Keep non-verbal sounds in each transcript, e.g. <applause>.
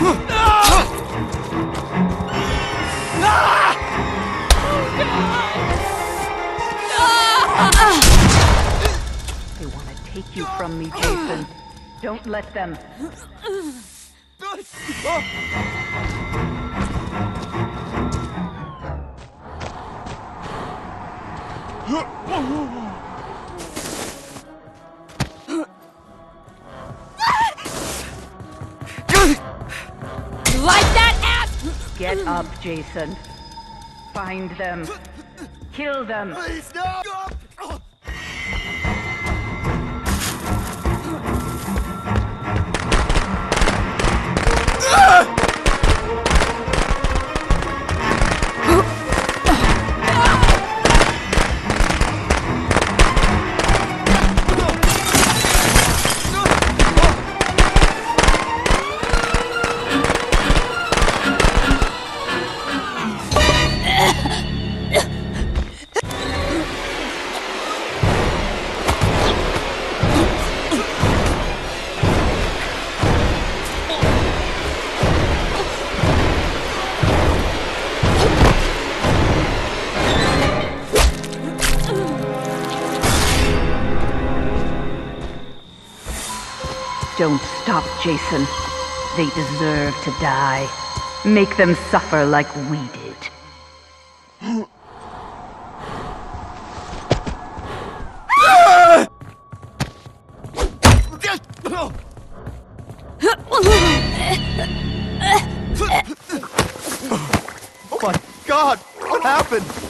They want to take you from me, Jason. Don't let them. <laughs> up, Jason. Find them. Kill them. Please, no! Don't stop, Jason. They deserve to die. Make them suffer like we did. Oh my god! What happened?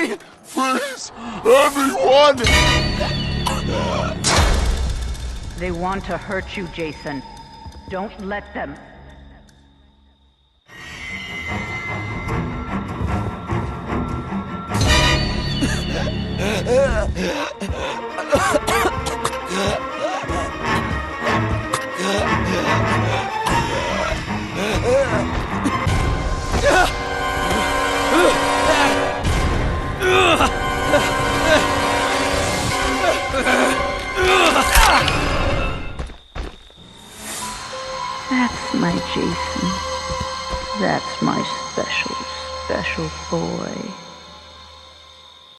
me! Please! Everyone! They want to hurt you, Jason. Don't let them. <laughs> boy.